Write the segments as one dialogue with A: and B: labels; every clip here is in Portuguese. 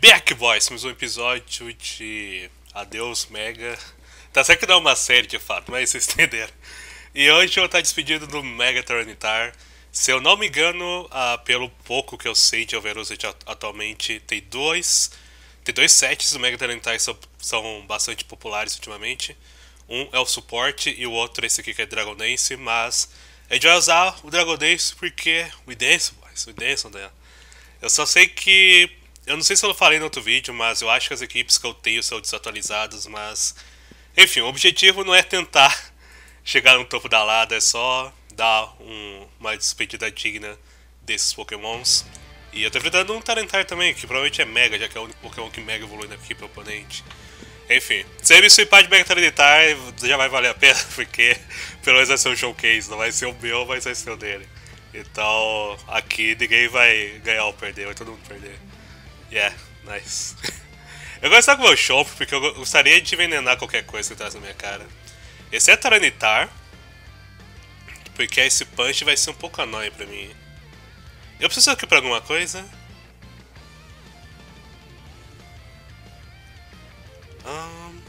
A: back, boys! Mais um episódio de Adeus Mega. Tá certo que não é uma série de fato, mas vocês entenderam. E hoje eu vou estar despedido do Mega Terranitar. Se eu não me engano, ah, pelo pouco que eu sei de Overusage atualmente, tem dois. Tem dois sets do Mega Terranitar que são, são bastante populares ultimamente. Um é o suporte e o outro esse aqui que é Dragon Dance, mas a gente vai usar o Dragon Dance porque o Dance, boys, o Dance, né? Eu só sei que eu não sei se eu falei no outro vídeo, mas eu acho que as equipes que eu tenho são desatualizadas, mas. Enfim, o objetivo não é tentar chegar no topo da lada, é só dar um, uma despedida digna desses pokémons. E eu tô enfrentando um Tarentar também, que provavelmente é Mega, já que é o único Pokémon que Mega evolui na equipe oponente. Enfim, se ele swipar de Mega Tarentar, já vai valer a pena, porque pelo menos vai ser um showcase, não vai ser o meu, mas vai ser o dele. Então, aqui ninguém vai ganhar ou perder, vai todo mundo perder. Yeah, nice. eu gosto de estar com meu show porque eu gostaria de envenenar qualquer coisa que traz na minha cara. Esse é Taranitar. Porque esse punch vai ser um pouco annoying pra mim. Eu preciso aqui pra alguma coisa? Um...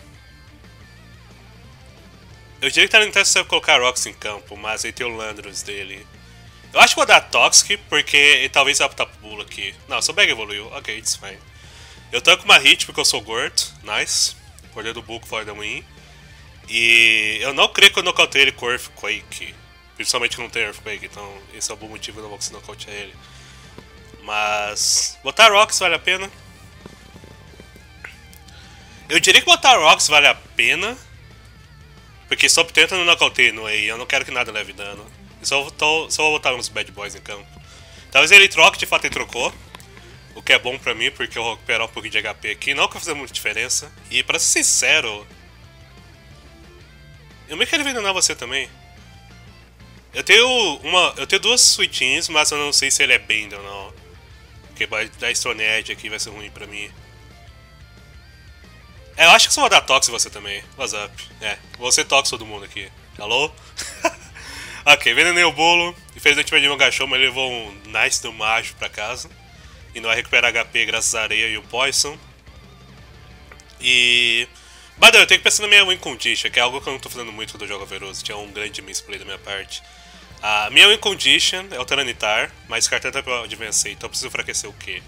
A: Eu diria que Taranitar se colocar Rox em campo, mas aí tem o Landros dele. Eu acho que vou dar Toxic, porque talvez vai optar pro Bull aqui. Não, seu Bag evoluiu. Ok, it's fine. Eu tanco uma hit porque eu sou gordo. Nice. Poder do Bull fora da win. E eu não creio que eu nocauteei ele com Earthquake. Principalmente que não tem Earthquake, então esse é o bom motivo que eu não vou nocautear ele. Mas. Botar Rocks vale a pena. Eu diria que botar Rocks vale a pena. Porque só tenta no nocauteio no aí, eu não quero que nada leve dano. Só, tô, só vou botar uns bad boys em campo. Talvez ele troque, de fato ele trocou. O que é bom pra mim, porque eu vou recuperar um pouquinho de HP aqui. Não que vai fazer muita diferença. E pra ser sincero... Eu meio que ele envenenar você também. Eu tenho uma. Eu tenho duas switchins, mas eu não sei se ele é bend ou não. Porque vai dar Stone Edge aqui vai ser ruim pra mim. É, eu acho que só vou dar tox você também. What's up? É, você tox todo mundo aqui. Alô? Ok, envenenei o bolo. Infelizmente meu cachorro, mas ele levou um nice do mágico pra casa. E não vai recuperar HP graças à areia e o poison. E... Badão, eu tenho que pensar na minha win condition, que é algo que eu não tô fazendo muito quando eu jogo Veroso. Tinha um grande misplay da minha parte. A minha win condition é o Teranitar, mas cartão é de vencer, então eu preciso enfraquecer o quê?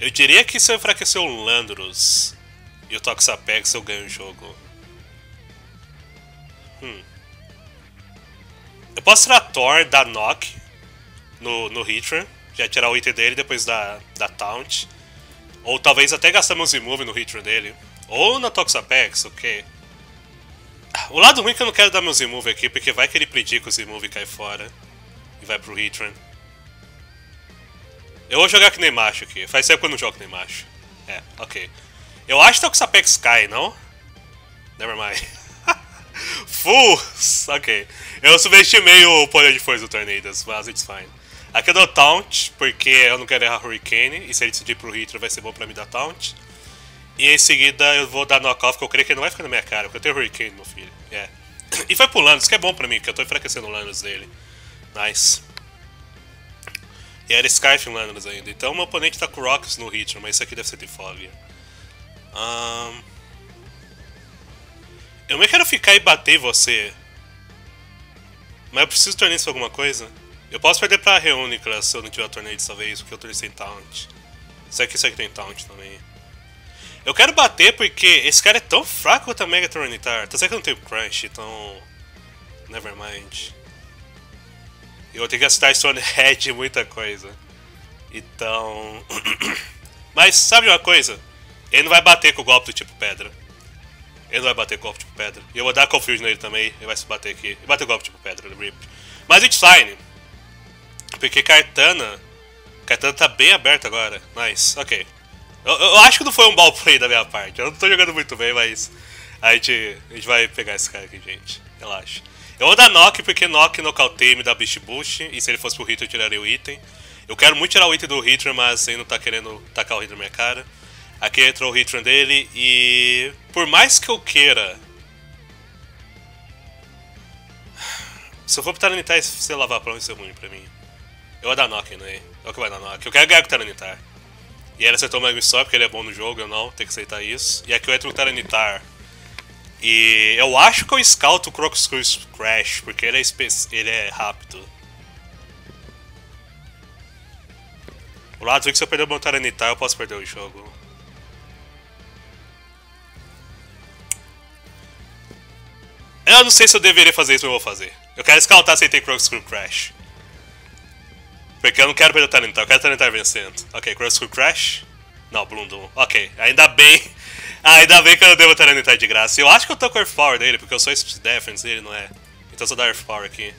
A: Eu diria que se eu enfraquecer o Landros e o Toxapex eu ganho o jogo. Hum. Eu posso tirar Thor da Nock no, no Hitran, já tirar o item dele depois da, da Taunt. Ou talvez até gastar meu Z-Move no Hitran dele. Ou na Toxapex, ok. O lado ruim é que eu não quero dar meu Z-Move aqui, porque vai que ele predica o Z-Move cai fora. E vai pro Hitran. Eu vou jogar que nem macho aqui. Faz tempo que eu não jogo que nem macho. É, ok. Eu acho que Toxapex cai, não? Nevermind. Full! Ok. Eu subestimei o poder de força do Tornadoes, mas it's fine. Aqui eu dou Taunt, porque eu não quero errar Hurricane, e se ele decidir pro Hitler vai ser bom pra me dar Taunt. E em seguida eu vou dar Knockoff, que eu creio que ele não vai ficar na minha cara, porque eu tenho Hurricane, meu filho. É. E vai pulando, isso que é bom pra mim, porque eu tô enfraquecendo o Landers dele. Nice. E era em Landers ainda. Então meu oponente tá com Rocks no Hitler, mas isso aqui deve ser de Fog. Um... Eu nem quero ficar e bater você mas eu preciso torneio isso alguma coisa. Eu posso perder pra Reúnica se eu não tiver torneio dessa vez, porque eu tornei sem taunt. Será que isso aqui tem taunt também? Eu quero bater porque esse cara é tão fraco quanto a Mega Tornitar. Tá certo que eu não tenho Crunch, então... Nevermind. Eu vou ter que gastar Stone Head muita coisa. Então... Mas sabe uma coisa? Ele não vai bater com o golpe do tipo pedra. Ele vai bater golpe tipo pedra. E eu vou dar confuse nele também. Ele vai se bater aqui. Ele bateu golpe tipo pedra, rip. Mas it's fine. Porque Cartana. Cartana tá bem aberta agora. Nice, ok. Eu, eu, acho que não foi um ball play da minha parte. Eu não tô jogando muito bem, mas. A gente, a gente vai pegar esse cara aqui, gente. Relaxa. Eu vou dar knock porque knock nocauteia me dá beast boost. E se ele fosse pro hit eu tiraria o item. Eu quero muito tirar o item do Hitler, mas ele não tá querendo tacar o Hitler na minha cara. Aqui entrou o Hitran dele e... Por mais que eu queira... Se eu for pro Taranitar você lavar pra isso é ruim pra mim. Eu vou dar knock né? É o que vai dar knock. Eu quero ganhar com o Taranitar. E ele acertou o Magma Story porque ele é bom no jogo, eu não, tem que aceitar isso. E aqui eu entro no Tyranitar. E eu acho que eu scout o Corkscrew Crash, porque ele é, ele é rápido. O lado que se eu perder o meu Tyranitar, eu posso perder o jogo. Eu não sei se eu deveria fazer isso, mas eu vou fazer. Eu quero scoutar sem ter Corkscrew Crash. Porque eu não quero perder o Tyranitar, eu quero Tyranitar vencendo. Ok, Corkscrew Crash. Não, Bloom Ok, ainda bem. Ainda bem que eu não devo Tyranitar de graça. Eu acho que eu tô com Earth Power dele, porque eu sou esse Defense dele, não é? Então eu sou da Earth Power aqui.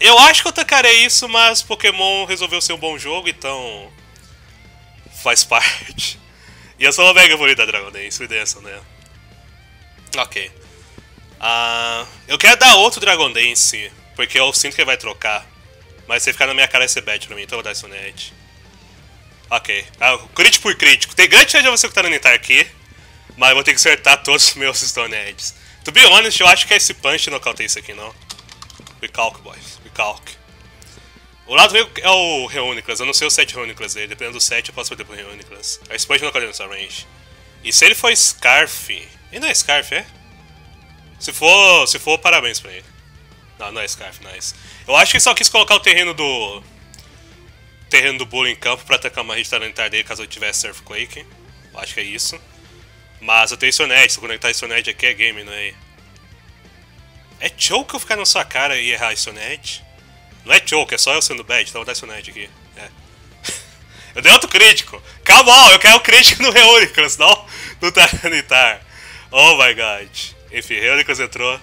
A: Eu acho que eu tacarei isso, mas Pokémon resolveu ser um bom jogo, então... Faz parte. E eu sou uma mega bonita Dragon Dance, evidência, né? Ok. Uh, eu quero dar outro Dragon Dance, porque eu sinto que ele vai trocar. Mas se ficar na minha cara vai ser bad pra mim, então eu vou dar isso net. Ok. Ah, crítico por crítico. Tem grande chance de você estar no aqui, mas vou ter que acertar todos os meus Stone Edges. To be honest, eu acho que é esse punch nocauteia isso aqui, não. Recalque, boys. Recalque. O lado meio é o Reuniclas, eu não sei o set Reuniclas dele, dependendo do set eu posso perder pro Reuniclas. A Sponge não nocauteia nessa range. E se ele for Scarf... Ele não é Scarf, é? Se for, se for, parabéns pra ele. Não, não é Scarf, nice. Eu acho que ele só quis colocar o terreno do... Terreno do Bull em campo pra atacar uma rede talentar dele caso eu tivesse Earthquake. Eu acho que é isso. Mas eu tenho Soned, se eu conectar Soned aqui é game, não é? É choke eu ficar na sua cara e errar Soned? Não é choke, é só eu sendo bad, então vou dar Soned aqui. É. eu dei outro crítico! Calma, eu quero o crítico no Reonicus, não no Tyranitar. Oh my god. Enfim, Reonicus entrou.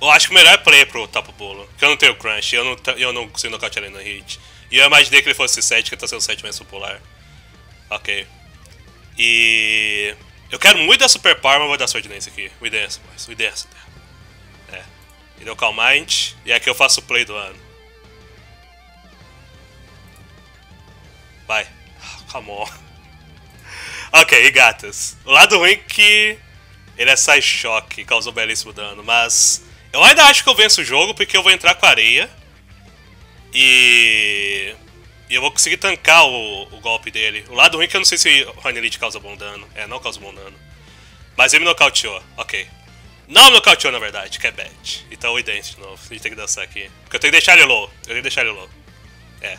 A: Eu acho que o melhor play é pro Tapo Bolo. Porque eu não tenho Crunch, eu não, eu não consigo nocautear ele no hit. E eu imaginei que ele fosse 7, que tá sendo 7 mais popular. Ok. E... Eu quero muito da Super Power, mas vou dar sorte nesse aqui. O Idense, mas o Idense. É. E deu Mind, e aqui eu faço o play do ano. Vai. Come on. ok, e gatas. O lado ruim é que ele é sai choque, causou belíssimo dano, mas eu ainda acho que eu venço o jogo porque eu vou entrar com areia. E... E eu vou conseguir tancar o, o golpe dele. O lado ruim é que eu não sei se o Hornelite causa bom dano. É, não causa bom dano. Mas ele me nocauteou, ok. Não nocauteou, na verdade, que é bad. Então o Idente de novo. A gente tem que dançar aqui. Porque eu tenho que deixar ele low. Eu tenho que deixar ele low. É.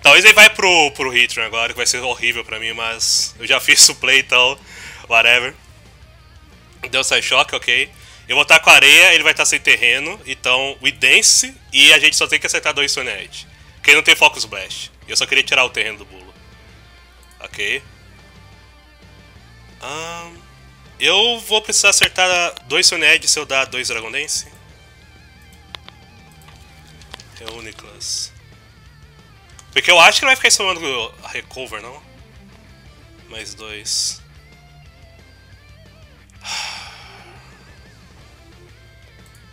A: Talvez ele vai pro, pro Hitron agora, que vai ser horrível pra mim, mas eu já fiz o play, então... Whatever. Deu side shock, ok. Eu vou estar com areia, ele vai estar sem terreno, então o Dance e a gente só tem que acertar dois Soned. Porque não tem Focus Blast. Eu só queria tirar o terreno do bulo. Ok. Um, eu vou precisar acertar dois Soned se eu dar dois Dragon Dance. Reuniclas. Porque eu acho que ele vai ficar somando Recover, não? Mais dois.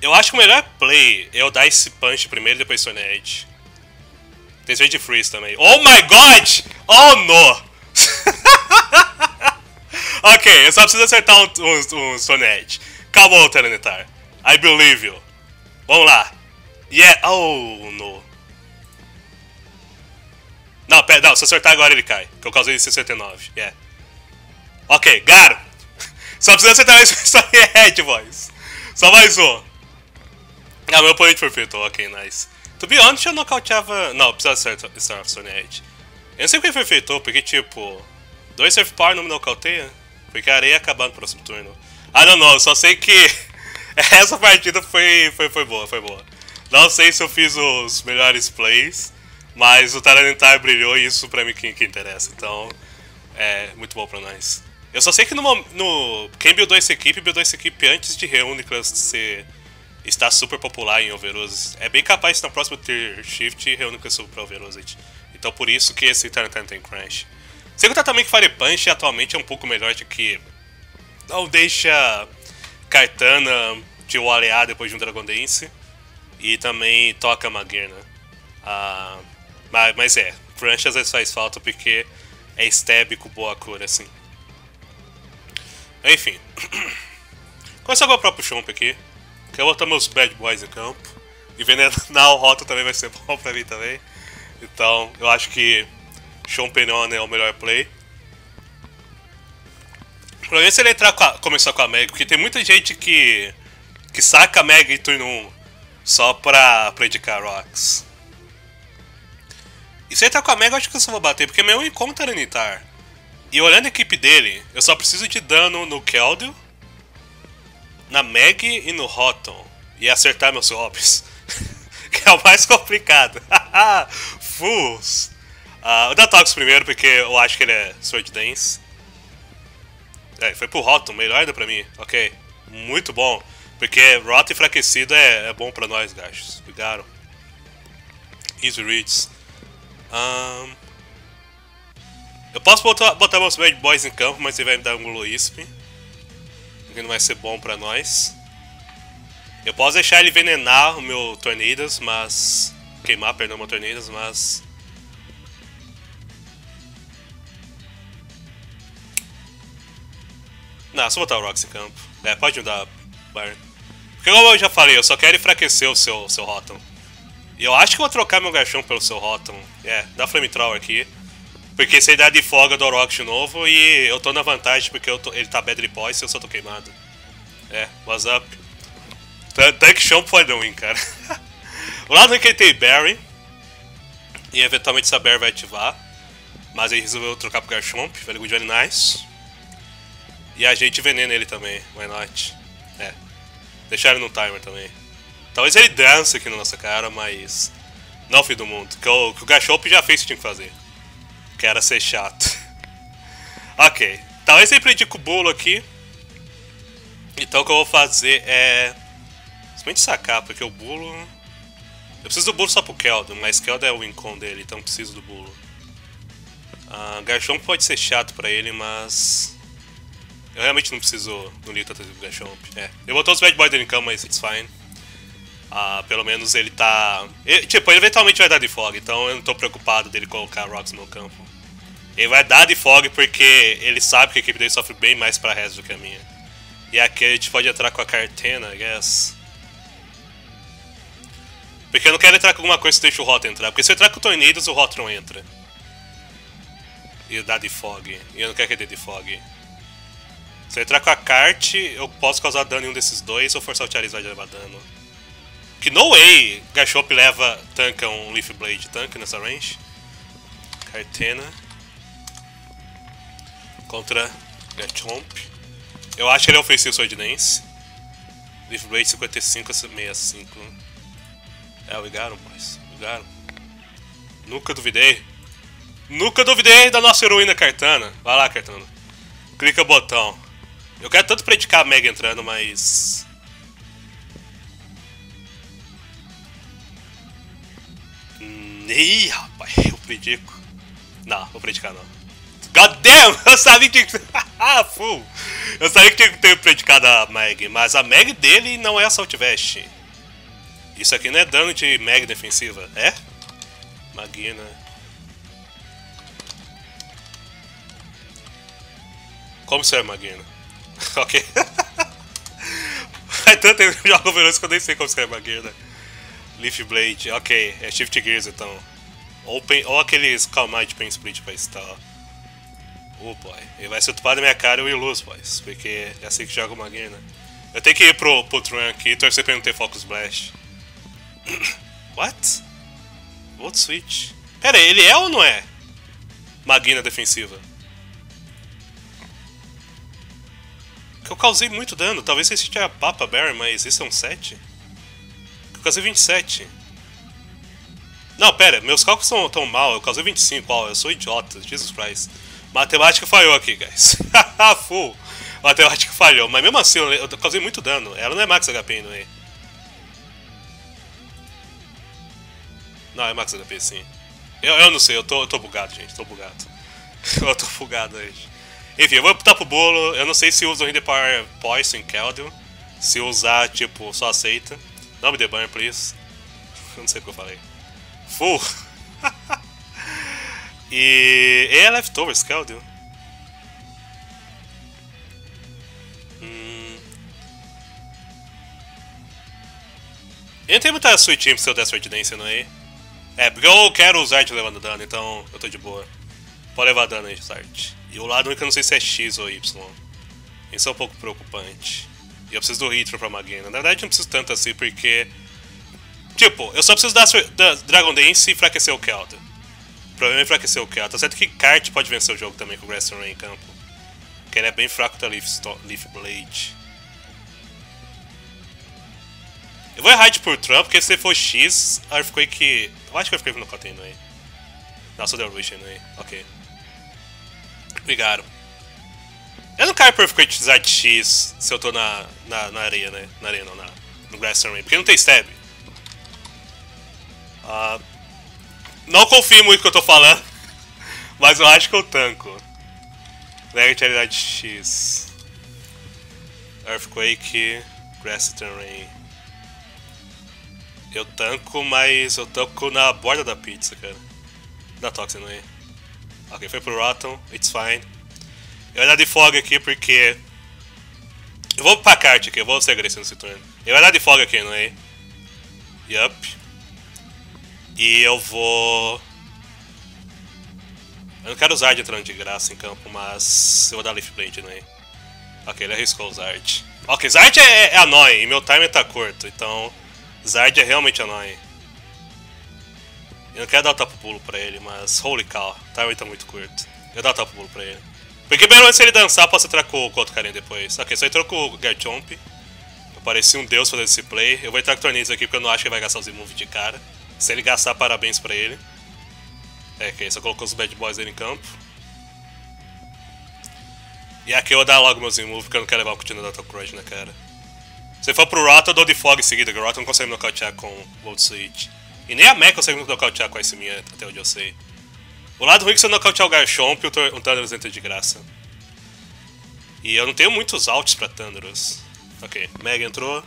A: Eu acho que o melhor play é eu dar esse punch primeiro e depois Soned. Tem Sword de Freeze também. Oh my god! Oh no! ok, eu só preciso acertar um, um, um Soned. Calma, Teranitar. I believe you. Vamos lá. Yeah. Oh no. Não, pera, não, se eu acertar agora ele cai. Que eu causei em 69. Yeah. Ok, Garo. Só precisa acertar esse Soned, boys. Só mais um. Ah, meu oponente perfeito, ok, nice. To be honest, eu nocauteava... Não, precisa ser Star of Edge. Eu não sei porque perfeitou, porque tipo... Dois Surf Power não me nocauteia. Porque a areia ia acabar no próximo turno. Ah, não, não, só sei que... Essa partida foi, foi, foi boa, foi boa. Não sei se eu fiz os melhores plays, mas o Tyranitar brilhou e isso pra mim que, que interessa. Então, é muito bom pra nós. Eu só sei que no, no quem buildou essa equipe, buildou essa equipe antes de Reuniclus ser está super popular em Overose. É bem capaz na próxima ter Shift reúne com esse para Overose. Então por isso que esse Tarantino tem Crunch. Sem contar também que Fire Punch atualmente é um pouco melhor de que não deixa Kartana de walear depois de um Dragon Dance. E também toca Magirna. Ah, mas, mas é, Crunch às vezes faz falta porque é stab com boa cor assim. Enfim. Começar com o próprio Chomp aqui. Quero botar meus bad boys em campo. E venenar o Rota também vai ser bom pra mim também. Então, eu acho que Sean Penone é o melhor play. Provavelmente se ele entrar com a, começar com a Meg, porque tem muita gente que, que saca a Meg em turno 1 só pra predicar rocks. E se entrar com a Meg, eu acho que eu só vou bater, porque meu encontro é Nitar. E olhando a equipe dele, eu só preciso de dano no Keldeo, na Meg e no Rotom. E acertar meus golpes. que é o mais complicado. Fools! Uh, o Datox primeiro, porque eu acho que ele é Sword Dance. É, foi pro Rotom, melhor ainda pra mim. Ok, muito bom. Porque Rotom enfraquecido é, é bom pra nós, gachos. Obrigado. Easy reads. Um, eu posso botar, botar meus bad boys em campo, mas ele vai me dar um Gloisp. Que não vai ser bom pra nós. Eu posso deixar ele envenenar o meu Tornadoes, mas... Queimar, perdão, meu Tornadoes, mas... Não, só botar o Rox em campo. É, pode mudar, Byron. Porque como eu já falei, eu só quero enfraquecer o seu, seu Rotom. E eu acho que vou trocar meu Garchomp pelo seu Rotom. É, dá Flamethrower aqui. Porque se ele dá de folga do de novo e eu tô na vantagem porque tô, ele tá Bad Poise e eu só tô queimado. É, what's up? Tank Chão pode win, cara. o lado é que ele tem Barry. E eventualmente essa Barry vai ativar. Mas ele resolveu trocar pro Garchomp, very good, very nice. E a gente venena ele também, why not? É. Deixar ele no timer também. Talvez ele dance aqui na nossa cara, mas. Não, fim do mundo. Que o, que o Gachop já fez o que tinha que fazer. Que era ser chato. ok. Talvez ele predica o bolo aqui. Então o que eu vou fazer é. Simplesmente sacar, porque o bolo. Eu preciso do bolo só pro Keldon, mas Keldon é o Wincon dele, então preciso do bolo. Uh, Garchomp pode ser chato pra ele, mas. Eu realmente não preciso do Lito atrás do Garchomp. É. Eu botou os Bad Boy dele em cama, mas it's fine. Uh, pelo menos ele tá. Ele, tipo, ele eventualmente vai dar de fog, então eu não tô preocupado dele colocar Rocks no campo. Ele vai dar de fog porque ele sabe que a equipe dele sofre bem mais pra resto do que a minha. E aqui a gente pode entrar com a Cartena, I guess. Porque eu não quero entrar com alguma coisa que deixa o Rot entrar. Porque se eu entrar com o Tornadoes, o Rot não entra. E dá de fog. E eu não quero que ele dê de fog. Se eu entrar com a Kart, eu posso causar dano em um desses dois ou forçar o Charizard a levar dano. Que no way Gachop leva, tanca um Leaf Blade tanque nessa range. Cartena. Contra Gachomp. Eu acho que ele é ofensivo Dance. Leaf Blade 55 a 65. É, got him, boys. Him. Nunca duvidei. Nunca duvidei da nossa heroína Cartana. Vai lá, Cartana. Clica o botão. Eu quero tanto predicar a Mega entrando, mas... Ih, rapaz, eu predico. Não, vou predicar não. God damn! Eu sabia que tinha ah, full! Eu sabia que tinha que ter predicado a Mag, mas a Mag dele não é Assault Vest. Isso aqui não é dano de Mag defensiva, é? Magina. Como você é Magina? ok. Faz tanto tempo que eu jogo Veloz que eu nem sei como você é Magina. Leaf Blade, ok, é Shift Gears então. Ou, ou aqueles Calm Mind Pain Split pra estar. Oh boy, ele vai ser tupado na minha cara e eu iluso, boys, porque é assim que joga uma game, né? Eu tenho que ir pro, pro Tron aqui e torcer pra ele não ter Focus Blast. What? Volt Switch. Pera ele é ou não é? Magina defensiva. Que eu causei muito dano, talvez esse seja Papa Bear, mas esse é um 7? Eu causei 27. Não, pera, meus cálculos estão tão mal, eu causei 25, ó, eu sou idiota, Jesus Christ. Matemática falhou aqui, guys. Full. Matemática falhou, mas mesmo assim eu causei muito dano. Ela não é max HP não é? Não, é max HP sim. Eu, eu não sei, eu tô, eu tô bugado, gente, tô bugado. eu tô bugado, gente. Enfim, eu vou optar pro bolo. Eu não sei se usa o Hinder Power Poison em Keldeo. Se usar, tipo, só aceita. Não me dê banho, please. Eu não sei o que eu falei. Full. E é Leftovers, Keldeo. Hum. Eu não tenho muita Sweet Team se eu der Sword Dance, não é? É, porque eu quero o Zard levando dano, então eu tô de boa. Pode levar dano aí, Zard. E o lado único eu não sei se é X ou Y. Isso é um pouco preocupante. E eu preciso do Hitro pra Magina. Na verdade não preciso tanto assim, porque... Tipo, eu só preciso da, da Dragon Dance e enfraquecer o Kelta. O problema é enfraquecer o Kelta. Tá certo que Kart pode vencer o jogo também com o Grass Rain em campo. Porque ele é bem fraco da Leaf, Leaf Blade. Eu vou errar de por Trump, porque se for X, Earthquake... Eu acho que Earthquake não continua aí. Nossa, deu Rush aí. Ok. Obrigado. Eu não caio por Earthquake X se eu tô na, na, na areia, né? Na areia não, na, no Grass Rain. Porque não tem stab. Uh, não confio muito no que eu tô falando. Mas eu acho que eu tanco. Negatividade X. Earthquake, Grass Terrain. Eu tanco, mas eu tanco na borda da pizza, cara. Da Toxin aí. Ok, foi pro Rotten, it's fine. Eu dar de folga aqui porque... Eu vou pra kart aqui, eu vou ser agressivo nesse turno. Eu dar de folga aqui, não é? Yup. E eu vou... Eu não quero usar de entrando de graça em campo, mas eu vou dar Leaf Blade, não é? Ok, ele arriscou o Zard. Ok, Zard é, é e meu timer tá curto, então... Zard é realmente annoying. Eu não quero dar o tapo pulo pra ele, mas holy cow, o timer tá muito curto. Eu dar o tapo pulo pra ele. Porque pelo menos se ele dançar, posso entrar com, com outro carinha depois. Ok, só entrou com o Garchomp. Eu pareci um deus fazendo esse play. Eu vou entrar com o Torneios aqui porque eu não acho que ele vai gastar os imove de cara. Se ele gastar, parabéns pra ele. É, ok, só colocou os bad boys dele em campo. E aqui eu vou dar logo meus imove porque eu não quero levar o continuo da Top Crush, né, cara. Se for pro Rota, eu dou de fog em seguida, que o Rota não consegue nocautear com Volt Switch. E nem a Mac consegue nocautear com a minha, até onde eu sei. O lado ruim é que se eu nocautear o Garchomp, o Thunderous entra de graça. E eu não tenho muitos altos pra Thunderous. Ok, Mega entrou.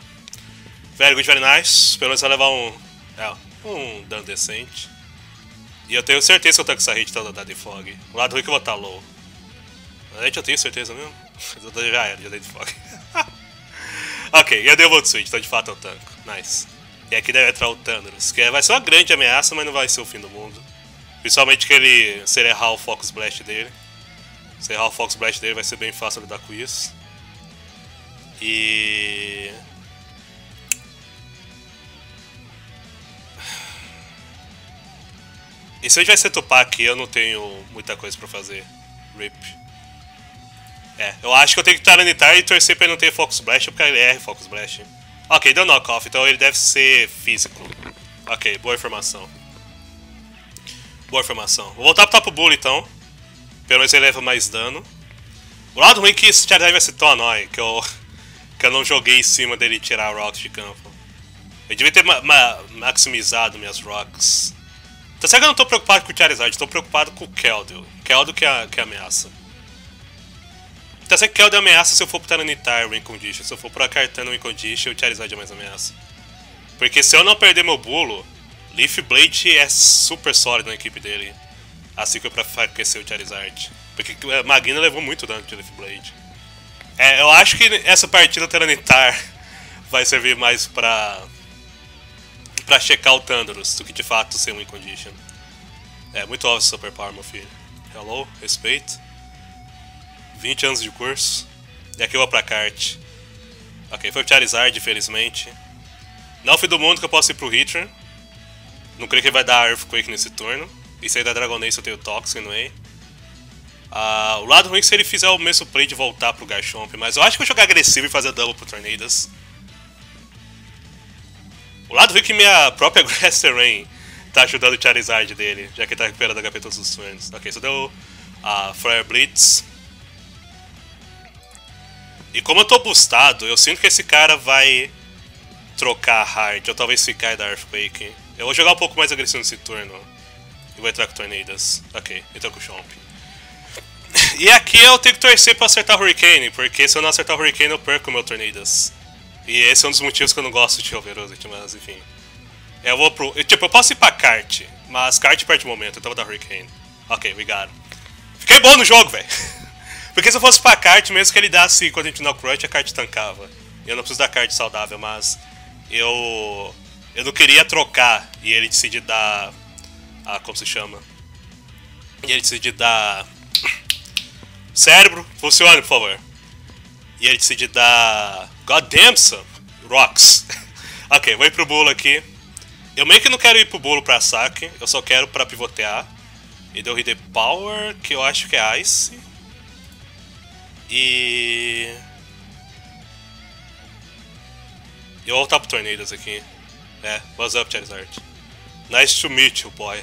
A: Very good, very nice. Pelo menos vai levar um... É, um dano decente. E eu tenho certeza que eu tanco essa hit então da de Fog. O lado ruim é que eu vou estar low. Na eu tenho certeza mesmo. já era, já dei de Fog. ok, eu dei o Volt Switch, então de fato eu tanco. Nice. E aqui deve entrar o Thunderous, que vai ser uma grande ameaça, mas não vai ser o fim do mundo. Principalmente que ele, se ele errar o Focus Blast dele. Se errar o Focus Blast dele vai ser bem fácil lidar com isso. E... E se a gente vai ser aqui, eu não tenho muita coisa pra fazer. RIP. É, eu acho que eu tenho que taranitar e torcer pra ele não ter Focus Blast, porque ele erra Focus Blast. Ok, deu knock-off, então ele deve ser físico. Ok, boa informação. Boa informação. Vou voltar pro Tapo Bull então. Pelo menos ele leva mais dano. O lado ruim é que esse Charizard vai ser tão annoying que eu, que eu não joguei em cima dele tirar a Rock de campo. Eu devia ter ma ma maximizado minhas Rocks. Tá certo que eu não tô preocupado com o Charizard, tô preocupado com o Keldeo. Keldeo que é, que é ameaça. Tá certo que Keldeo é ameaça se eu for pro Tyranitar Win Condition. Se eu for pro Acartano Win Condition, o Charizard é mais ameaça. Porque se eu não perder meu bulo, Leaf Blade é super sólido na equipe dele. Assim que eu pra enfraquecer o Charizard. Porque Magina levou muito dano de Leaf Blade. É, eu acho que essa partida Teranitar vai servir mais pra. Pra checar o Thunderous do que de fato ser um Condition. É, muito óbvio Super Power, meu filho. Hello, respeito. 20 anos de curso. E aqui eu vou pra kart. Ok, foi o Charizard, infelizmente. Não fui do mundo que eu posso ir pro Hitler. Não creio que ele vai dar Earthquake nesse turno. E se ele dar Dragon Ace eu tenho Toxic no way. Ah, o lado ruim é se ele fizer o mesmo play de voltar pro Garchomp, mas eu acho que eu vou jogar agressivo e fazer double pro Tornadoes. O lado ruim é que minha própria Grass Terrain tá ajudando o Charizard dele, já que ele tá recuperando HP todos os turnos. Ok, só deu a uh, Flare Blitz. E como eu tô boostado, eu sinto que esse cara vai trocar hard, ou talvez ficar da Earthquake. Eu vou jogar um pouco mais agressivo nesse turno. E vou entrar com Tornadoes. Ok, entrou com o Chomp. E aqui eu tenho que torcer pra acertar o Hurricane, porque se eu não acertar o Hurricane eu perco meu Tornadoes. E esse é um dos motivos que eu não gosto de Overosity, mas enfim. Eu vou pro... Tipo, eu posso ir pra kart, mas kart perde o momento, então eu vou dar Hurricane. Ok, obrigado. Fiquei bom no jogo, velho. Porque se eu fosse pra kart, mesmo que ele desse quando a gente no crush, a kart tancava. Eu não preciso da kart saudável, mas eu eu não queria trocar e ele decidir dar a como se chama. E ele decide dar. Cérebro, funcione, por favor. E ele decide dar. God damn, son. Rocks. ok, vou ir pro bolo aqui. Eu meio que não quero ir pro bolo pra saque, eu só quero pra pivotear. E deu Hidden Power, que eu acho que é Ice. E. Eu vou voltar pro Tornadoes aqui. É, what's up, Charizard? Nice to meet you, boy.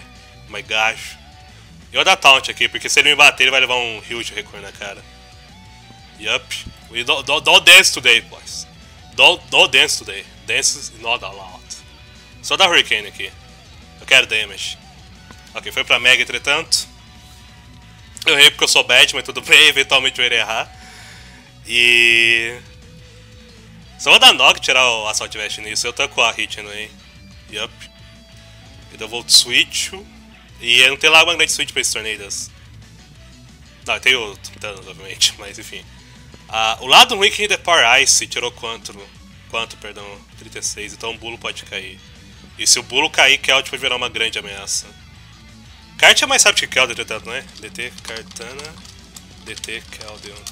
A: My gosh. Eu vou dar taunt aqui, porque se ele me bater, ele vai levar um huge record na cara. Yup. We don't, don't, don't dance today, boys. Don't, don't dance today. Dance is not allowed. Só dá Hurricane aqui. Eu quero damage. Ok, foi pra Mega, entretanto. Eu errei porque eu sou bad, mas tudo bem, eventualmente eu irei errar. E... Só vou dar Nog tirar o Assault Vest nisso, eu tô a hit anyway. Yup. E deu Volt Switch. E não tem lá Magnetic Switch pra esses tornados. Não, tem o Thanos, obviamente, mas enfim. Ah, o lado ruim que The Power Ice tirou quanto? Quanto, perdão? 36, então o Bulo pode cair. E se o Bulo cair, Kelt vai virar uma grande ameaça. Kart é mais rápido que Keldon, entretanto, não é? DT, Kartana, DT, Keldon.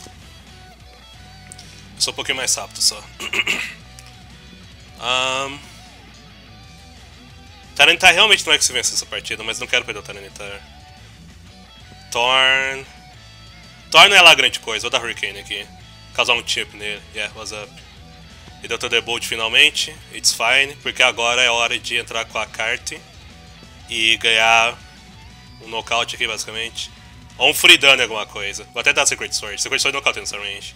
A: Eu sou um pouquinho mais rápido só. um... Tyranitar realmente não é que se vence essa partida, mas não quero perder o Tyranitar. Thorn... Thorn não é lá grande coisa, vou dar Hurricane aqui. Causar um chip nele. Yeah, what's up? E deu Thunderbolt finalmente, it's fine, porque agora é hora de entrar com a kart e ganhar um knockout aqui, basicamente. Ou um free dano em alguma coisa. Vou até dar Secret Sword. Secret Sword knockout nessa range.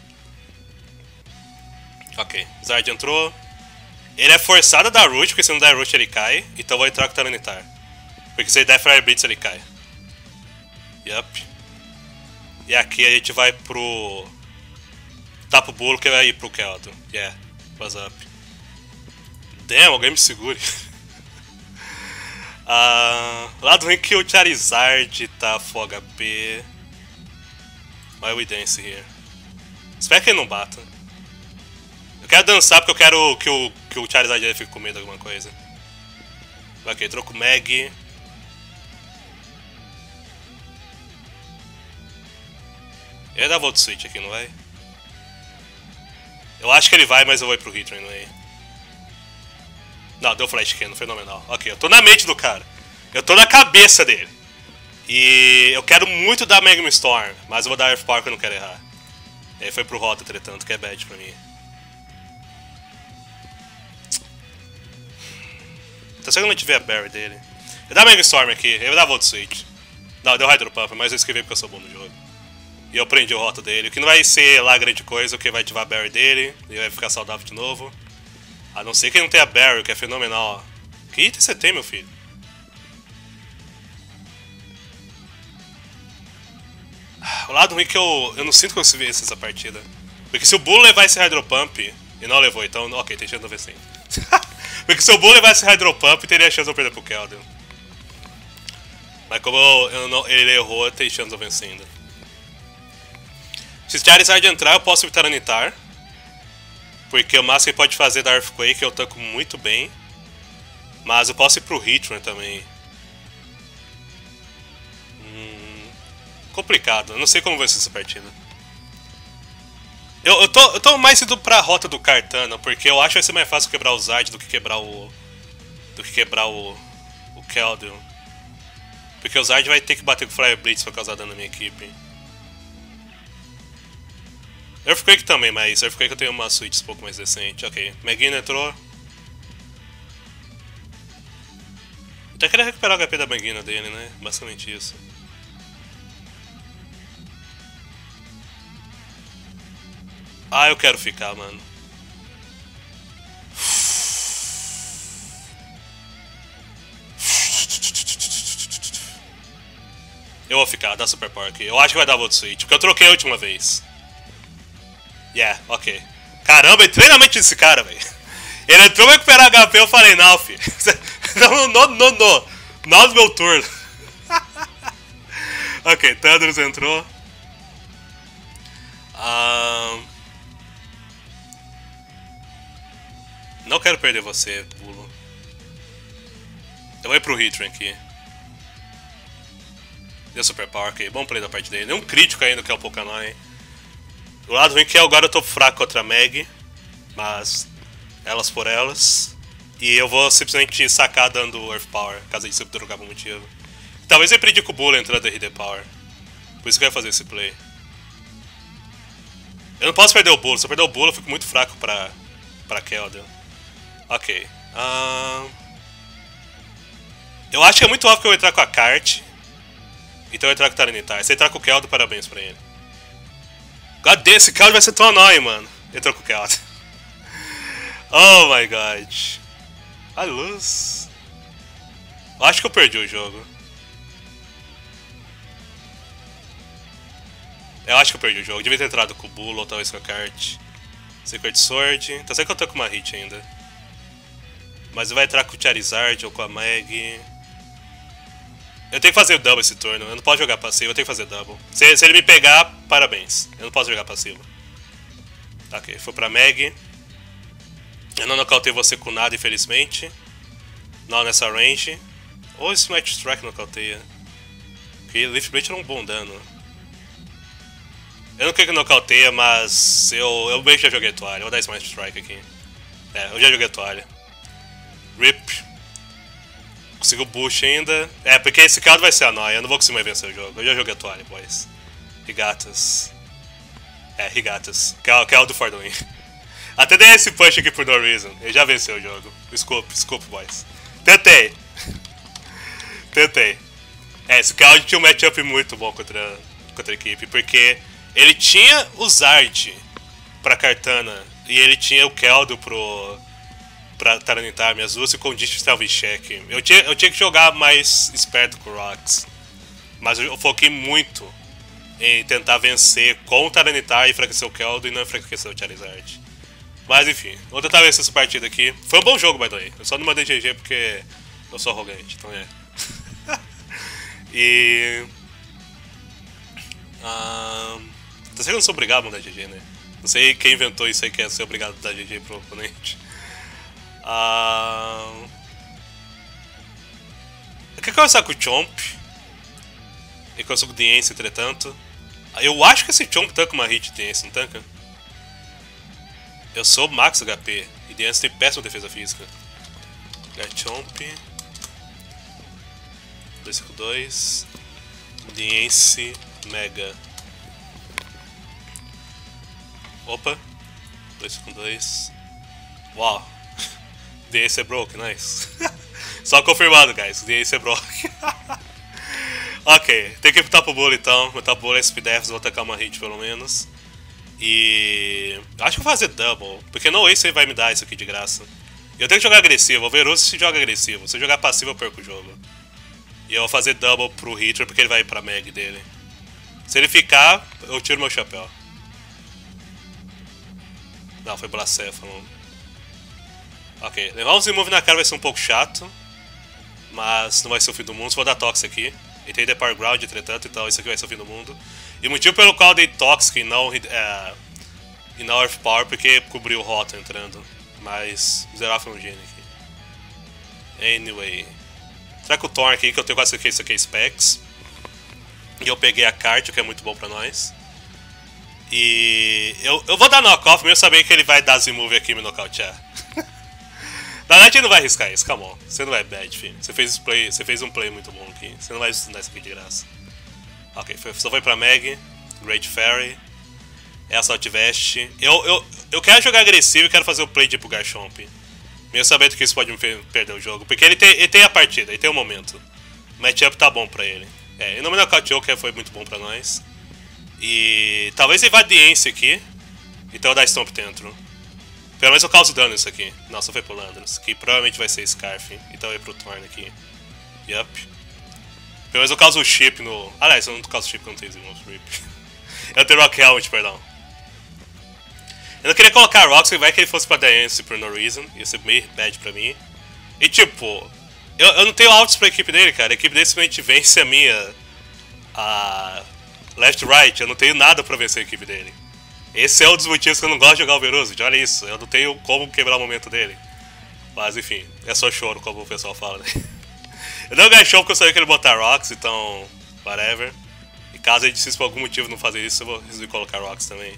A: Ok, Zard entrou. Ele é forçado a dar Root, porque se não der Root ele cai. Então vou entrar com o Talanitar. Porque se ele der Fire Blitz ele cai. Yup. E aqui a gente vai pro... Tá pro bolo que vai ir pro Keldon. Yeah, what's up? Damn, alguém me segure. Uh, lado ruim que o Charizard tá full HP. Why we dance here? Espero que ele não bata. Eu quero dançar porque eu quero que o, que o Charizard fique com medo de alguma coisa. Ok, troco Mag. Ele dá Volt Switch aqui, não vai? Eu acho que ele vai, mas eu vou ir pro Hitran, não é? Não, deu flash cannon, fenomenal. Ok, eu tô na mente do cara. Eu tô na cabeça dele. E eu quero muito dar Magma Storm, mas eu vou dar Earth Power eu não quero errar. Ele foi pro Rota, entretanto, que é bad pra mim. Tá certo que eu não tiver a Barry dele. Eu dar Mega Storm aqui, eu vou dar Volt Switch. Não, deu Hydro Pump, mas eu escrevi porque eu sou bom no jogo. E eu prendi o Rota dele, o que não vai ser lá grande coisa, o que vai ativar a Barry dele, e vai ficar saudável de novo. A não ser que ele não tenha Barry, que é fenomenal. Que item você tem, meu filho? O lado ruim é que eu, eu não sinto que eu consigo essa partida. Porque se o Bull levar esse Hydro Pump, e não levou, então ok, tem chance de eu vencer. Porque se o Bull levar esse Hydro Pump, teria chance de eu perder pro Keldon. Mas como eu, eu não, ele errou, tem chance de eu vencer ainda. Se Charizard entrar, eu posso evitar Anitar. Porque o máximo que pode fazer da Earthquake eu tanco muito bem. Mas eu posso ir pro Hitran também. Hum, complicado, eu não sei como vai ser essa partida. Eu, eu, tô, eu tô mais indo pra rota do Cartana, porque eu acho que vai ser mais fácil quebrar o Zard do que quebrar o. do que quebrar o. o Keldon. Porque o Zard vai ter que bater com o Fire Blitz pra causar dano na minha equipe. Earthquake também, mas Earthquake eu tenho uma suíte um pouco mais decente. Ok, Megina entrou. Até queria recuperar o HP da Megina dele, né? Basicamente isso. Ah, eu quero ficar, mano. Eu vou ficar, dá Super aqui. Eu acho que vai dar Volt Switch, porque eu troquei a última vez. Yeah, ok. Caramba, treinamento desse cara, velho. Ele entrou pra recuperar HP, eu falei, não, filho. Não, não, não, não. Do meu turno. ok, Thunders entrou. Um... Não quero perder você, pulo. Eu vou ir pro Hitran aqui. Deu super power, ok. Bom play da parte dele. Deu um crítico ainda, que é um pouco annoying. O lado ruim é que agora eu tô fraco contra a Meg. Mas elas por elas. E eu vou simplesmente sacar dando Earth Power, caso ele sempre trocar por motivo. Talvez eu predica o Bull entrando RD Power. Por isso que eu ia fazer esse play. Eu não posso perder o Bull, se eu perder o Bull eu fico muito fraco pra, pra Keldon. Ok. Uh... Eu acho que é muito óbvio que eu vou entrar com a Kart. Então eu entrar com o Taranitar. Se entrar com o Keldon, parabéns pra ele. God esse Keldon vai ser tão annoying, mano. Entrou com o Keldon. Oh my god. A luz. Acho que eu perdi o jogo. Eu acho que eu perdi o jogo. Devia ter entrado com o Bull ou talvez com a Kart. Secret Sword. Tá certo que eu tô com uma hit ainda. Mas vai entrar com o Charizard ou com a Mag. Eu tenho que fazer double esse turno. Eu não posso jogar passivo, eu tenho que fazer double. Se, se ele me pegar, parabéns. Eu não posso jogar passivo. Tá, ok. Foi pra Mag. Eu não nocautei você com nada, infelizmente. Não nessa range. Ou esse Smash Strike nocauteia. Porque Lift Blade era um bom dano. Eu não creio que nocauteia, mas eu, eu que já joguei toalha. Vou dar Smash Strike aqui. É, eu já joguei toalha. RIP. Consigo boost ainda. É, porque esse card vai ser a nóia. Eu não vou conseguir mais vencer o jogo. Eu já joguei toalha, boys. Rigatas. É, Rigatas. Que é, que é o do Fordwin. Até dei esse punch aqui por no reason. Ele já venceu o jogo. Desculpa, desculpa, boys. Tentei. Tentei. É, esse Cloud tinha um matchup muito bom contra, contra a equipe, porque ele tinha o Zard pra Cartana e ele tinha o Keldo pro pra Taranitar, minhas duas e o Dish estavam em check. Eu tinha, eu tinha que jogar mais esperto com o Rocks. Mas eu foquei muito em tentar vencer com o Taranitar e enfraquecer o Keldo e não enfraquecer o Charizard. Mas enfim, vou tentar vencer essa partida aqui. Foi um bom jogo, by the way. Eu só não mandei GG porque eu sou arrogante, então é. e. Que eu não sou obrigado a mandar GG, né? Não sei quem inventou isso aí que é ser obrigado a dar GG pro oponente. Ah, eu quero começar com o Chomp. E começar com o Dience, entretanto. Eu acho que esse Chomp tanca uma hit Dience, não tanca? Eu sou max HP e Diance tem péssima defesa física. Garchomp. 252. Diance Mega. Opa. 252. Uau. Diance é broke, nice. Só confirmado, guys. Diance é broke. ok, tem que botar pro bolo então. Botar pro bolo SP Defs, vou tacar uma hit pelo menos. E. Acho que vou fazer double, porque no Ace vai me dar isso aqui de graça. Eu tenho que jogar agressivo, o Veroso se joga agressivo. Se eu jogar passivo, eu perco o jogo. E eu vou fazer double pro Hitler, porque ele vai ir pra Meg dele. Se ele ficar, eu tiro meu chapéu. Não, foi Blacéfalo. Ok, levar um Zimove na cara vai ser um pouco chato. Mas não vai ser o fim do mundo. Vou dar Tox aqui. Ele tem The Power Ground, entretanto, então isso aqui vai ser o fim do mundo. E o motivo pelo qual eu dei Toxic e não, é, e não Earth Power, porque cobriu o Rota entrando. Mas zerar foi um gênio aqui. Anyway. Traga o Thorn aqui, que eu tenho quase que isso aqui é Specs. E eu peguei a Cart, o que é muito bom pra nós. E eu, eu vou dar knockoff, mesmo sabendo que ele vai dar Z-move aqui e me nocautear. Na verdade ele não vai arriscar isso, come. Você não é bad, filho. Você fez, play, você fez um play muito bom aqui. Você não vai dar isso aqui de graça. Ok, foi, só foi pra Meg, Great Fairy, é Assault Vest. Eu, eu, eu quero jogar agressivo e quero fazer o play tipo Garchomp. Mesmo sabendo que isso pode me perder o jogo. Porque ele tem, ele tem a partida, ele tem o momento. O matchup tá bom pra ele. É, e no Minocauteou, que foi muito bom pra nós. E talvez Dience aqui. Então dar Stomp dentro. Pelo menos eu causo dano isso aqui. Nossa, foi pro Landers. Que provavelmente vai ser Scarf. Então ia pro Torn aqui. Yup. Pelo menos eu causo o chip no. Aliás, eu não causo chip quando tem Zimos Rip. eu tenho Rock Helmet, perdão. Eu não queria colocar Rock, vai que ele fosse pra Dance por no reason. Ia ser meio bad pra mim. E tipo, eu, eu não tenho altos pra equipe dele, cara. A equipe dele simplesmente vence a minha. A. Left Right. Eu não tenho nada pra vencer a equipe dele. Esse é um dos motivos que eu não gosto de jogar o Veruzzi. Olha isso, eu não tenho como quebrar o momento dele. Mas enfim, é só choro, como o pessoal fala, né? Eu não ganhei show porque eu sabia que ele botar Rocks, então. whatever. E caso ele decida por algum motivo não fazer isso, eu vou resolver colocar Rocks também.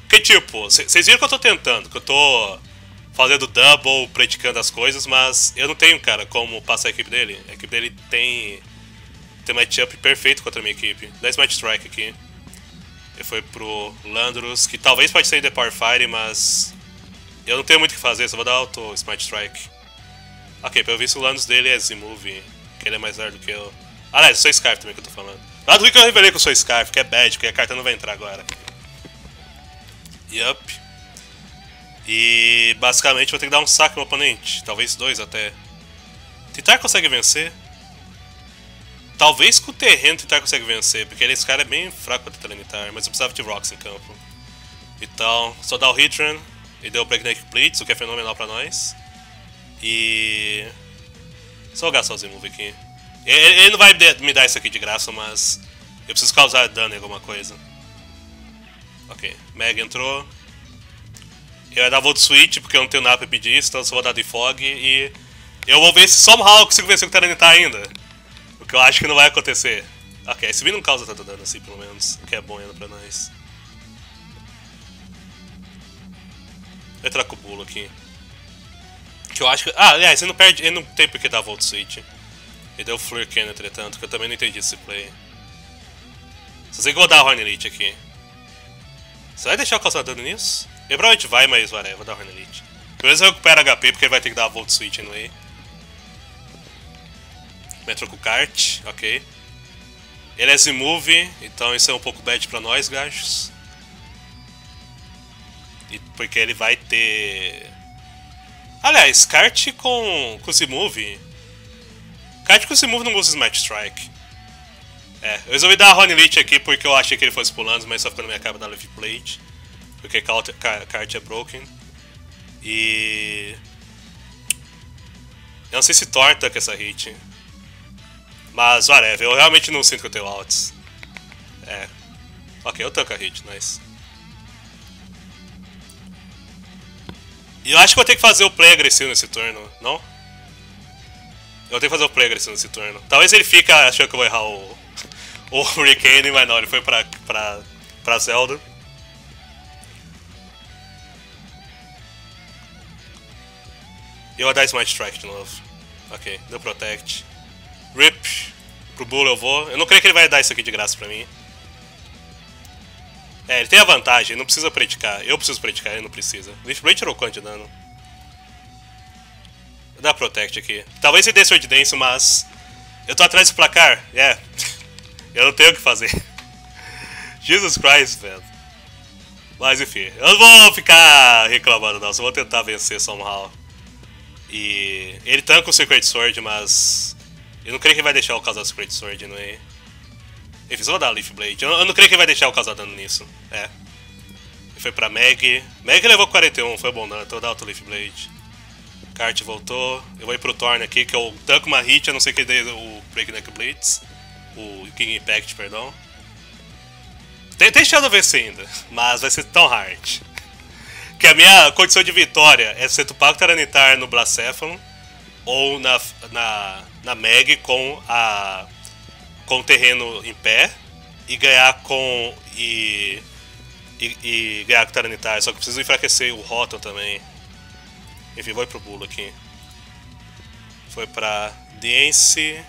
A: Porque, tipo, vocês viram que eu tô tentando, que eu tô fazendo double, praticando as coisas, mas eu não tenho, cara, como passar a equipe dele. A equipe dele tem tem matchup perfeito contra a minha equipe. 10 Smite Strike aqui. Ele foi pro Landrus, que talvez pode sair de Power Fire, mas eu não tenho muito o que fazer, só vou dar auto Smite Strike. Ok, pelo visto o Landrus dele é Z-Move, que ele é mais lerdo do que eu. Aliás, eu sou Scarf também que eu tô falando. Lá do que eu revelei que eu sou Scarf, que é bad, porque a carta não vai entrar agora. Yup. E basicamente vou ter que dar um saque no oponente, talvez dois até. Titar consegue vencer. Talvez com o terreno Titar consegue vencer, porque esse cara é bem fraco contra Tiranitar, mas eu precisava de Rocks em campo. Então, só dá o Hitran e deu o Breakneck Blitz, o que é fenomenal pra nós. E. Só gastar o move aqui. Ele, ele não vai me dar isso aqui de graça, mas eu preciso causar dano em alguma coisa. Ok, Meg entrou. Eu ia dar Volt Switch porque eu não tenho nada pra pedir isso, então eu só vou dar de Fog e eu vou ver se somehow eu consigo vencer o Tyranitar ainda. Que eu acho que não vai acontecer. Ok, esse não causa tanto dano assim, pelo menos, o que é bom ainda pra nós. Entrar com o Bulo aqui. Que eu acho que... Ah, aliás, ele não perde... Ele não tem porque dar Volt Switch. Ele deu Cannon, entretanto, que eu também não entendi esse play. Só sei que eu vou dar Horn Elite aqui. Você vai deixar eu causar dano nisso? Ele provavelmente vai, mas whatever, vou dar Horn Elite. Pelo menos eu recupero HP, porque ele vai ter que dar a Volt Switch anyway. Metro com kart, ok. Ele é Z-Move, então isso é um pouco bad pra nós, gachos. E porque ele vai ter... Aliás, kart com, com Z-Move... Kart com Z-Move não usa Smite Strike. É, eu resolvi dar a Honey Lich aqui porque eu achei que ele fosse pulando, mas só ficou na minha cara da Leaf Blade. Porque kart é broken. E... Eu não sei se torta com essa hit. Mas, whatever, eu realmente não sinto que eu tenho alts. É. Ok, eu tanco a hit, nice. E eu acho que vou ter que fazer o play agressivo nesse turno, não? Eu tenho que fazer o play agressivo nesse turno. Talvez ele fique achando que eu vou errar o, o Hurricane, mas não, ele foi pra, pra, pra Zelda. Eu vou dar Smite Strike de novo. Ok, deu Protect. Rip. Pro Bull eu vou. Eu não creio que ele vai dar isso aqui de graça pra mim. É, ele tem a vantagem, não precisa praticar. Eu preciso praticar, ele não precisa. Leaf Blade tirou quanto de dano? Dar Protect aqui. Talvez ele dê Sword Dance, mas... Eu tô atrás do placar? É. Yeah. eu não tenho o que fazer. Jesus Christ, velho. Mas enfim, eu não vou ficar reclamando não, só vou tentar vencer somehow. E ele tanca o Secret Sword, mas eu não creio que ele vai deixar o causar Secret Sword, não é? Enfim, só vou dar Leaf Blade. Eu, eu, não creio que ele vai deixar o causar dano nisso. É. Ele foi pra Meg. Meg levou 41, foi bom dano, então outro Leaf Blade. Kart voltou. Eu vou ir pro Thorn aqui, que eu tanco uma hit, a não ser que ele dê o Breakneck Blitz. O King Impact, perdão. Tem, tem chance de vencer ainda, mas vai ser tão hard. Que a minha condição de vitória é ser Tupac Taranitar no Blacéphalo ou na, na, na Meg com a com o terreno em pé e ganhar com e, e, e ganhar com Taranitar. Só que preciso enfraquecer o Rotom também. Enfim, vou pro Bulo aqui. Foi pra Dance.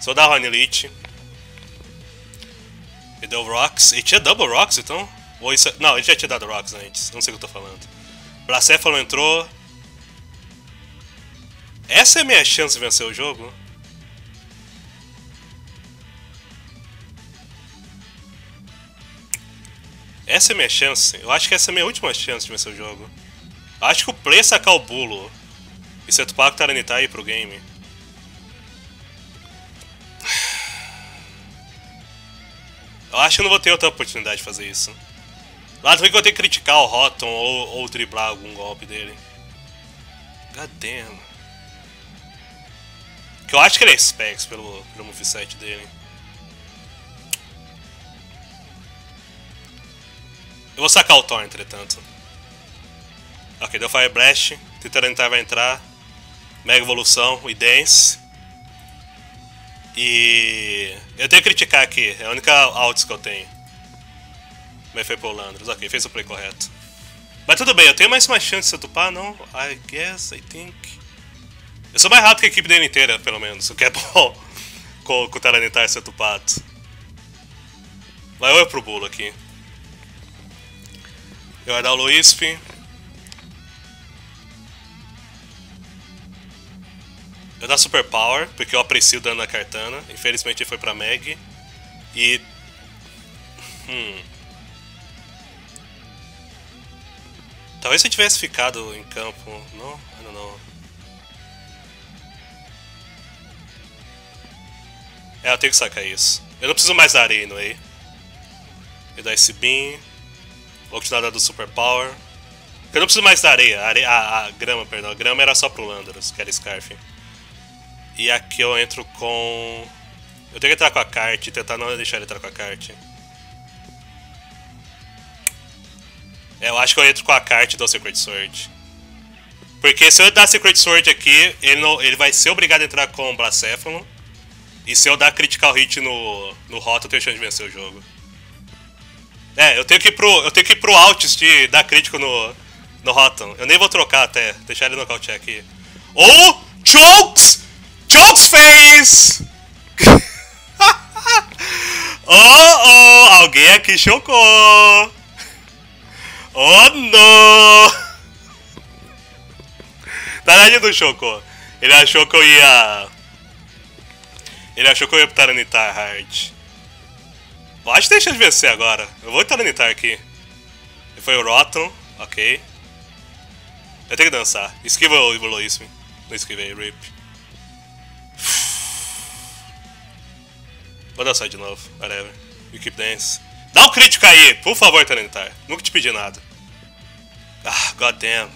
A: Só dar Horn Elite. E deu Rocks. E tinha Double Rocks então? Ou isso... É- não, ele já tinha dado Rocks antes. Não sei o que eu tô falando. Blacéfalo entrou. Essa é a minha chance de vencer o jogo? Essa é a minha chance. Eu acho que essa é a minha última chance de vencer o jogo. Eu acho que o play é sacar o bulo. E ser Tupac Taranitar ir pro game. Eu acho que eu não vou ter outra oportunidade de fazer isso. Lá também que eu tenho que criticar o Rotom ou, ou driblar algum golpe dele. God damn. Que eu acho que ele é Specs pelo, pelo moveset dele. Eu vou sacar o Thor, entretanto. Ok, deu Fire Blast. Titanitar vai entrar. Mega Evolução e Dance. E eu tenho que criticar aqui, é a única alts que eu tenho. Mas foi pro Landros, ok, fez o play correto. Mas tudo bem, eu tenho mais uma chance de se tupar, não? I guess, I think. Eu sou mais rápido que a equipe dele inteira, pelo menos, o que é bom com, com o Taranitar ser tupado. Vai eu pro bolo aqui. Eu vou dar o Luisp. Eu dar Super Power, porque eu aprecio o dano na Cartana. Infelizmente ele foi pra Meg. E. Hum. Talvez se eu tivesse ficado em campo. Não, I don't know. É, eu tenho que sacar isso. Eu não preciso mais da areia aí. E dar esse beam. Vou continuar dando Super Power. Eu não preciso mais da areia. A, areia, a, a grama, perdão. A grama era só pro Landorus, que era Scarf. E aqui eu entro com... Eu tenho que entrar com a kart tentar não deixar ele entrar com a kart. É, eu acho que eu entro com a kart e dou Secret Sword. Porque se eu dar Secret Sword aqui, ele, não, ele vai ser obrigado a entrar com o Blacéfalo. E se eu dar Critical Hit no, no Rota, eu tenho chance de vencer o jogo. É, eu tenho que ir pro, eu tenho que ir pro Altis de dar crítico no, no Rotom. Eu nem vou trocar até, deixar ele no nocautear aqui. Ou Chokes! Jokes Face! oh, oh, alguém aqui chocou! Oh! Na verdade não chocou. Ele achou que eu ia... Ele achou que eu ia pro Taranitar Hard. Eu acho que deixa de vencer agora. Eu vou Taranitar aqui. Foi o Rotom, ok. Eu tenho que dançar. Esquiva o Evoluism. Não esquivei, RIP. Vou dançar de novo, whatever. You keep dance. Dá um crítico aí, por favor, Taranitar. Nunca te pedi nada. Ah, goddamn.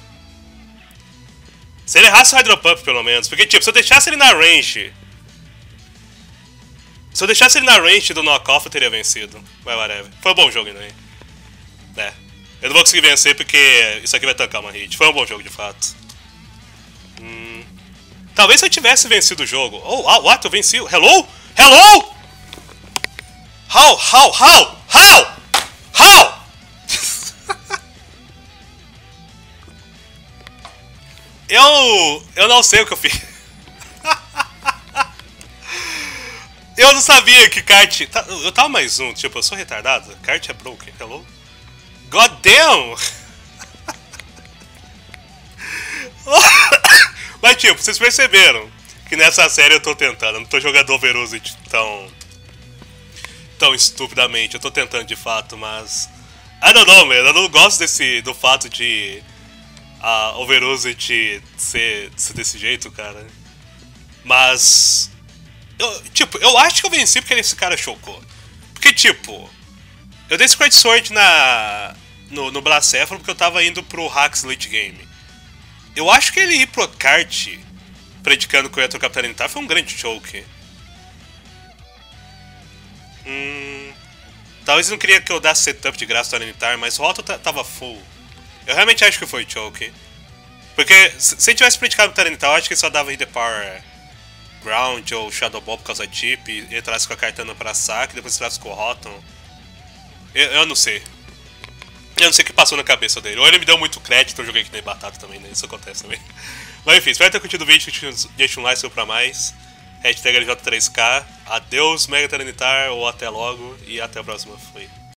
A: Se ele errasse o Hydro Pump, pelo menos. Porque, tipo, se eu deixasse ele na range... Se eu deixasse ele na range do knockoff, eu teria vencido. Mas whatever. Foi um bom jogo ainda aí. É. Eu não vou conseguir vencer porque isso aqui vai tancar uma hit. Foi um bom jogo, de fato. Hum. Talvez se eu tivesse vencido o jogo... Oh, ah, what? Eu venci. Hello? Hello? How? How? How? How? How? eu... Eu não sei o que eu fiz. Eu não sabia que kart... Tá, eu tava mais um, tipo, eu sou retardado. Kart é broken, hello? God damn! Mas tipo, vocês perceberam que nessa série eu tô tentando, eu não tô jogando Overused tão tão estupidamente. Eu tô tentando de fato, mas. I don't know, man. Eu não gosto desse. do fato de. A Overused ser, ser desse jeito, cara. Mas. Eu, tipo, eu acho que eu venci porque esse cara chocou. Porque, tipo. Eu dei Squad Sword na. No, no Blacéfalo porque eu tava indo pro Hacks Late Game. Eu acho que ele ir pro kart predicando que eu ia trocar pra foi um grande choke. Hum, talvez não queria que eu desse setup de graça Taranitar, mas o auto tava full. Eu realmente acho que foi choke. Porque se ele tivesse praticado o Taranitar, eu acho que ele só dava Hit Power Ground ou Shadow Ball por causa de chip, e entrasse com a Cartana pra saque, depois entrasse com o Rotom. Eu, eu, não sei. Eu não sei o que passou na cabeça dele. Ou ele me deu muito crédito, eu joguei que nem batata também, né? Isso acontece também. Mas enfim, espero ter curtido o vídeo, deixa um like se pra mais hashtag LJ3K. Adeus, Mega Teranitar, ou até logo, e até a próxima. Fui.